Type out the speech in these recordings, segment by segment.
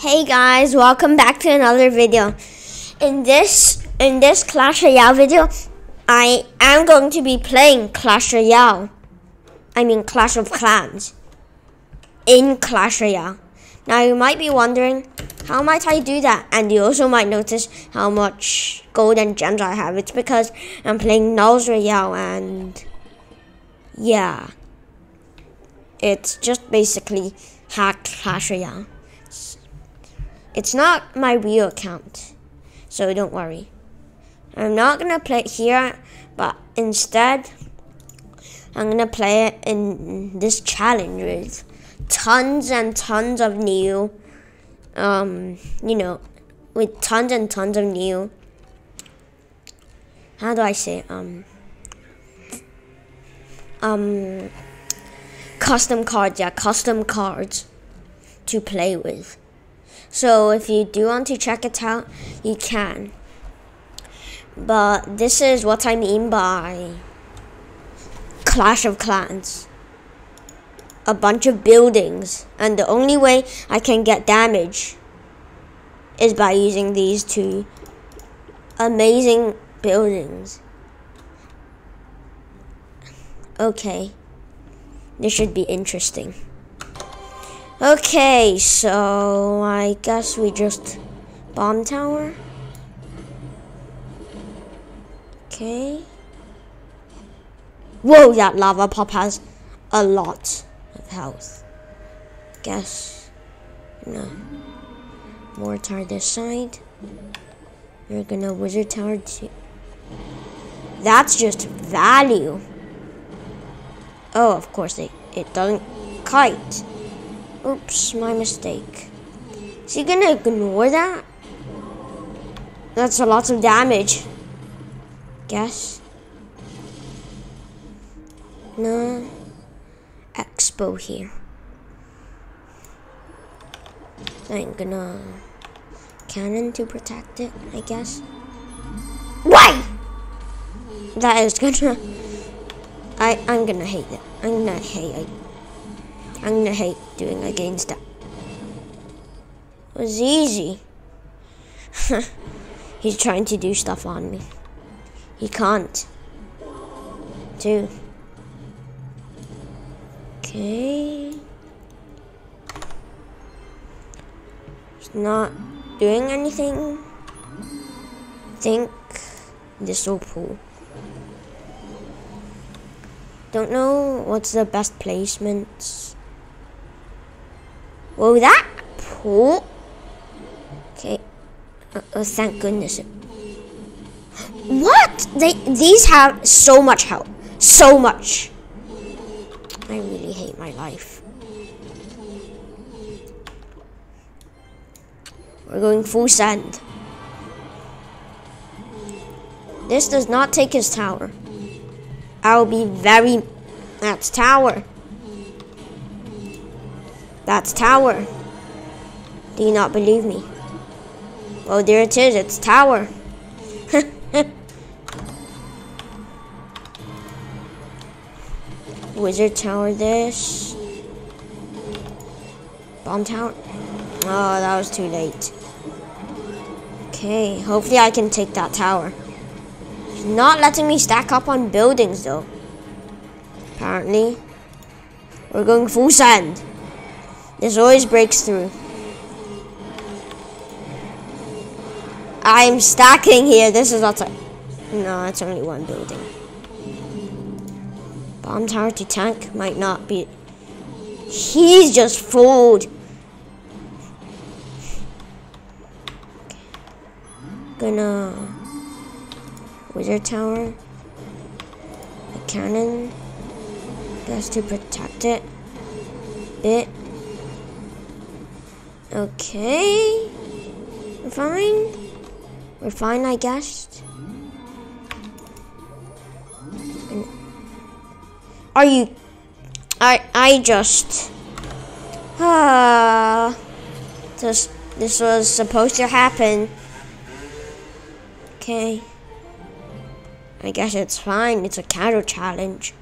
Hey guys, welcome back to another video. In this in this Clash Royale video, I am going to be playing Clash Royale. I mean Clash of Clans in Clash Royale. Now you might be wondering, how might I do that? And you also might notice how much gold and gems I have. It's because I'm playing Nulls Royale and yeah. It's just basically hacked Clash Royale. It's not my real account, so don't worry. I'm not gonna play it here, but instead, I'm gonna play it in this challenge with tons and tons of new, um, you know, with tons and tons of new. How do I say um um custom cards? Yeah, custom cards to play with. So if you do want to check it out, you can. But this is what I mean by Clash of Clans. A bunch of buildings, and the only way I can get damage is by using these two amazing buildings. Okay, this should be interesting. Okay, so I guess we just bomb tower. Okay. Whoa, that lava pup has a lot of health. Guess. No. Mortar this side. We're gonna wizard tower too. That's just value. Oh, of course it, it doesn't kite. Oops, my mistake. Is he gonna ignore that? That's a lot of damage. Guess. No. X-Bow here. I'm gonna cannon to protect it, I guess. Why? That is gonna. I I'm gonna hate it. I'm gonna hate it. I'm gonna hate doing against that. It was easy. He's trying to do stuff on me. He can't. Too. Okay. He's not doing anything. think this will pull. Don't know what's the best placements. Whoa, that pull. Okay. Uh, oh, thank goodness. What? They these have so much help. So much. I really hate my life. We're going full send. This does not take his tower. I'll be very... That's tower. That's tower. Do you not believe me? Well, there it is. It's tower. Wizard tower this. Bomb tower. Oh, that was too late. Okay, hopefully I can take that tower. He's not letting me stack up on buildings though. Apparently. We're going full send. This always breaks through. I'm stacking here. This is not. No, it's only one building. Bomb tower to tank might not be... He's just fooled. Gonna... Wizard tower. A cannon. Just to protect it. Bit. Okay. We're fine. We're fine, I guess. Are you... I, I just... Ah... Just, this was supposed to happen. Okay. I guess it's fine. It's a cattle challenge.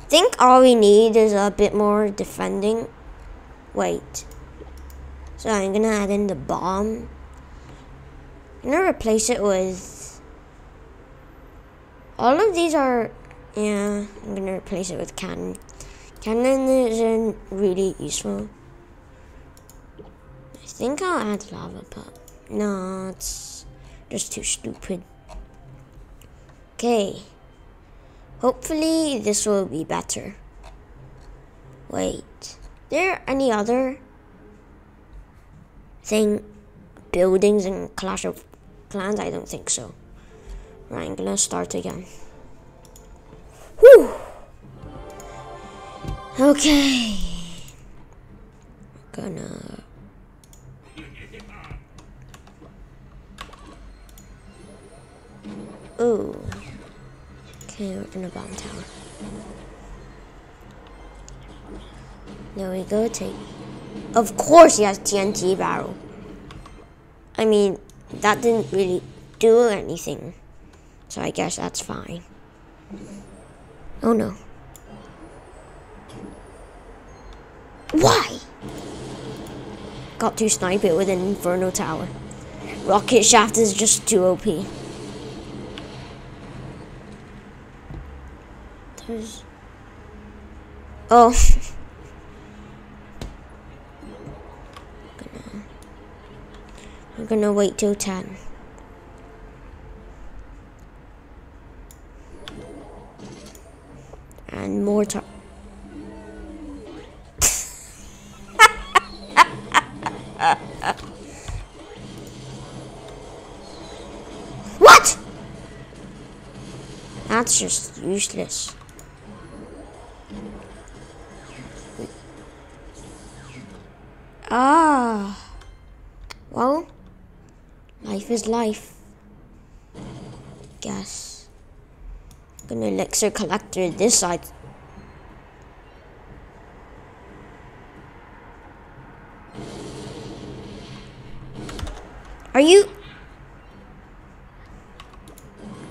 I think all we need is a bit more defending. Wait. So I'm gonna add in the bomb. I'm gonna replace it with. All of these are. Yeah, I'm gonna replace it with cannon. Cannon isn't really useful. I think I'll add lava, but no, it's just too stupid. Okay. Hopefully this will be better. Wait, there any other thing buildings in Clash of Clans? I don't think so. Right, I'm gonna start again. Whew. Okay. Gonna Ooh. Okay, we're gonna bomb tower. There we go, take. Of course he has TNT barrel. I mean, that didn't really do anything. So I guess that's fine. Oh no. Why? Got to snipe it with an Inferno Tower. Rocket Shaft is just too OP. There's... Oh. I'm gonna wait till 10. And more time. what? That's just useless. Ah. Well, life is life. Guess. Gonna elixir collector this side. Are you?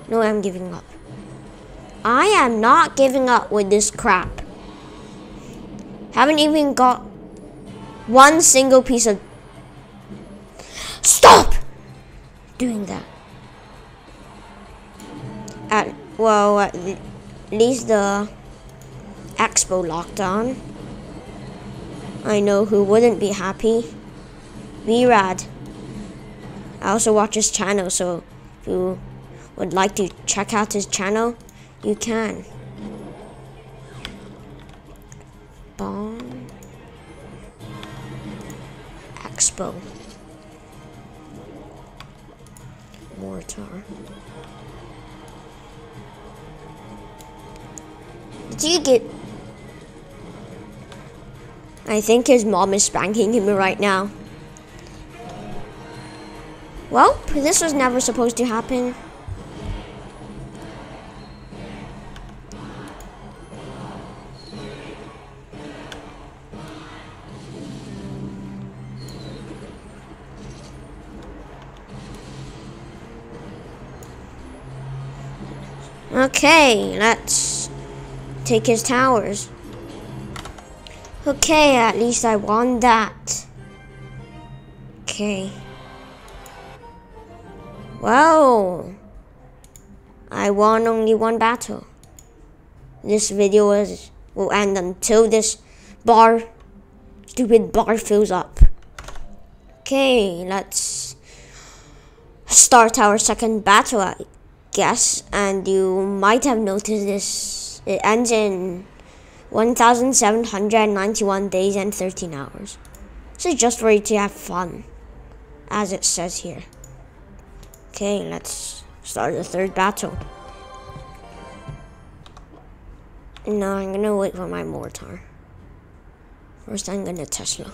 No, I'm giving up. I am not giving up with this crap. Haven't even got one single piece of. Stop doing that. At well, at least the X-Bow locked on. I know who wouldn't be happy. V-Rad. I also watch his channel, so if you would like to check out his channel, you can. Bomb. X-Bow. Mortar. Did you get... I think his mom is spanking him right now. Well, this was never supposed to happen. Okay, let's take his towers. Okay, at least I won that. Okay. Well, I won only one battle. This video is, will end until this bar, stupid bar fills up. Okay, let's start our second battle, guess. And you might have noticed this. It ends in 1,791 days and 13 hours. Is just for you to have fun, as it says here. Okay, let's start the third battle. No, I'm gonna wait for my mortar. First, I'm gonna Tesla.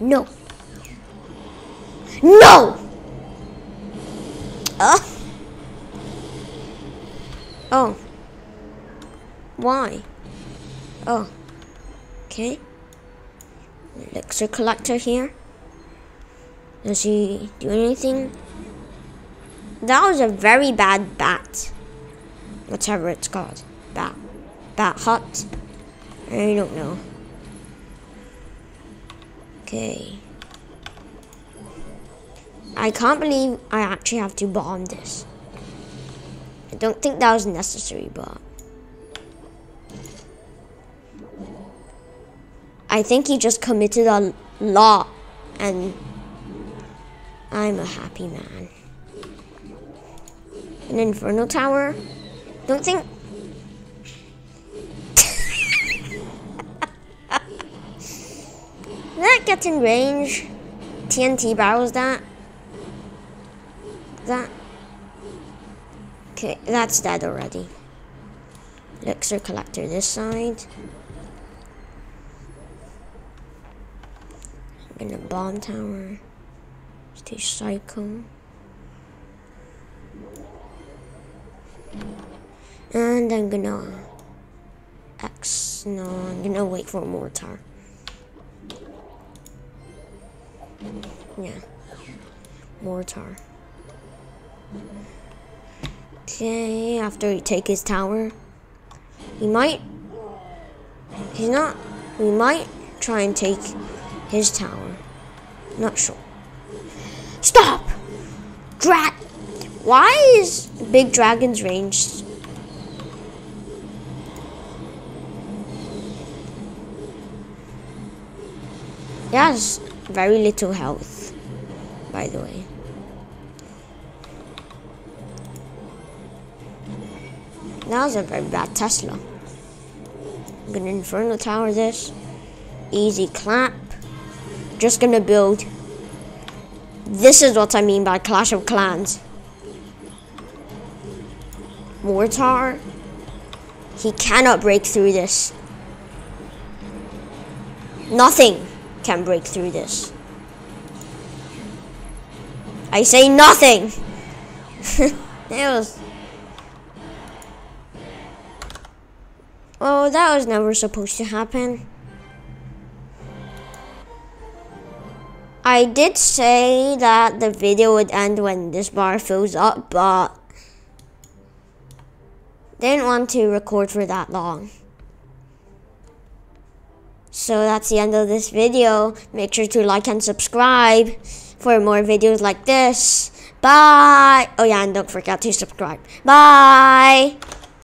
No. No! Uh. Oh. Why? Oh. Okay. Elixir collector here. Does he do anything? That was a very bad bat. Whatever it's called. Bat. bat hut? I don't know. Okay. I can't believe I actually have to bomb this. I don't think that was necessary, but... I think he just committed a law, and I'm a happy man. An Inferno Tower? Don't think... that gets in range. TNT barrels that. That. Okay, that's dead already. Elixir collector this side. In the bomb tower. Stage cycle. And I'm gonna X no, I'm gonna wait for mortar. Yeah. Mortar. Okay, after he take his tower. He might he's not we might try and take his tower. Not sure. Stop! Drat! Why is Big Dragon's range has very little health, by the way. That was a very bad Tesla. I'm gonna Inferno Tower this. Easy clap. Just gonna build. This is what I mean by Clash of Clans. Mortar. He cannot break through this. Nothing can break through this. I say nothing. it was. Oh, that was never supposed to happen. I did say that the video would end when this bar fills up, but didn't want to record for that long. So that's the end of this video. Make sure to like and subscribe for more videos like this. Bye. Oh yeah, and don't forget to subscribe. Bye.